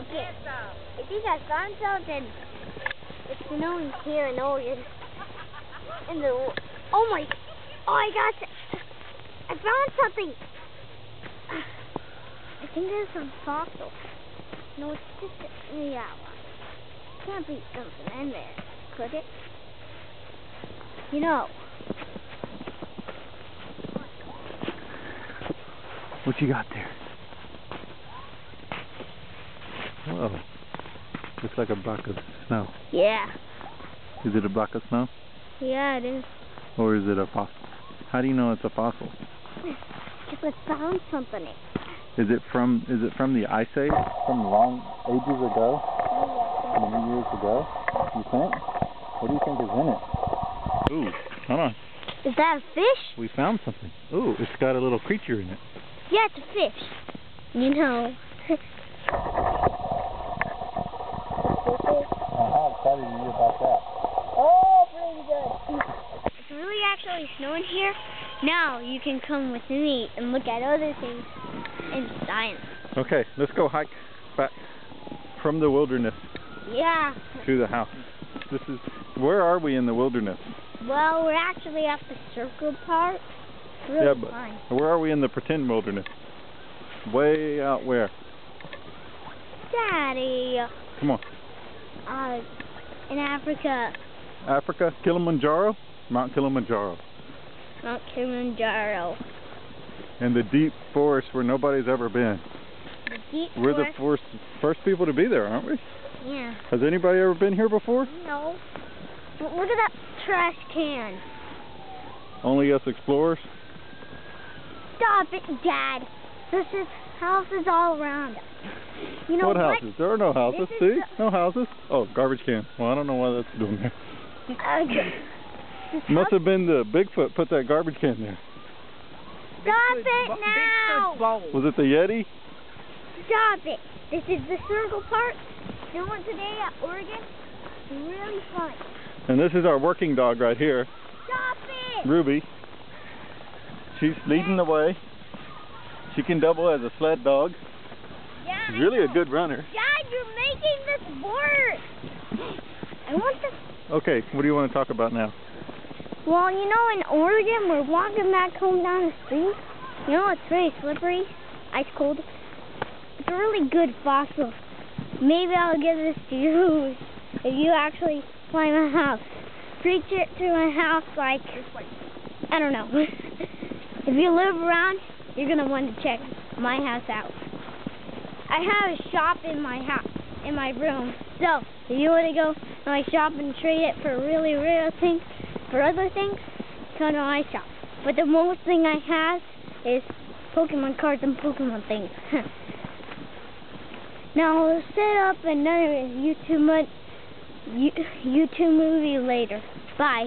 Okay. I think I found something. It's snowing here in Oregon. In the oh my oh I got I found something. I think there's some fossil. No, it's just a, yeah. Can't be something in there, could it? You know. What you got there? Whoa. Looks like a block of snow. Yeah. Is it a block of snow? Yeah, it is. Or is it a fossil? How do you know it's a fossil? Because I found something. Is it from is it from the ice age? From long ages ago? Many years ago? You think? What do you think is in it? Ooh, hold on. Is that a fish? We found something. Ooh, it's got a little creature in it. Yeah, it's a fish. You know. Uh, how excited are you about that? Oh, pretty good. It's really snowing here. Now you can come with me and look at other things in science. Okay, let's go hike back from the wilderness Yeah. to the house. This is where are we in the wilderness? Well, we're actually at the circle park. Really yeah, but fun. where are we in the pretend wilderness? Way out where? Daddy, Come on. uh, in Africa, Africa, Kilimanjaro, Mount Kilimanjaro, Mount Kilimanjaro. and the deep forest where nobody's ever been. The deep We're the first first people to be there, aren't we? Yeah. Has anybody ever been here before? No. But look at that trash can. Only us explorers. Stop it, Dad. This is houses all around us. You know what what? houses? There are no houses. This See? No houses. Oh, garbage can. Well, I don't know why that's doing there. Uh, this Must have been the Bigfoot put that garbage can there. Stop it now! Was it the Yeti? Stop it! This is the circle part. Doing today at Oregon. It's really fun. And this is our working dog right here, Stop it! Ruby. She's leading the way. She can double as a sled dog. Yeah, She's really a good runner. Dad, you're making this work. I want this. Okay, what do you want to talk about now? Well, you know, in Oregon, we're walking back home down the street. You know, it's very slippery, ice cold. It's a really good fossil. Maybe I'll give this to you if you actually fly my house. Reach it to my house like, I don't know. if you live around, you're going to want to check my house out. I have a shop in my house, in my room. So, if you want to go my shop and trade it for really real things, for other things, come to my shop. But the most thing I have is Pokemon cards and Pokemon things. now I'll set up another YouTube YouTube movie later. Bye.